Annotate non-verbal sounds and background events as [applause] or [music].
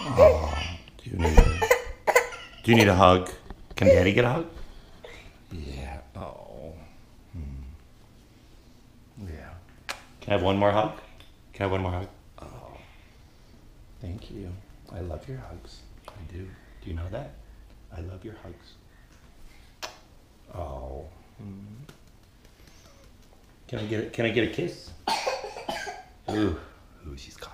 Oh, do you need a, do you need a hug? Can Daddy get a hug? Yeah. Oh. Hmm. Yeah. Can I have one more hug? Can I have one more hug? Oh. Thank you. I love your hugs. I do. Do you know that? I love your hugs. Oh. Hmm. Can I get a, Can I get a kiss? [coughs] Ooh. Ooh, she's coughing.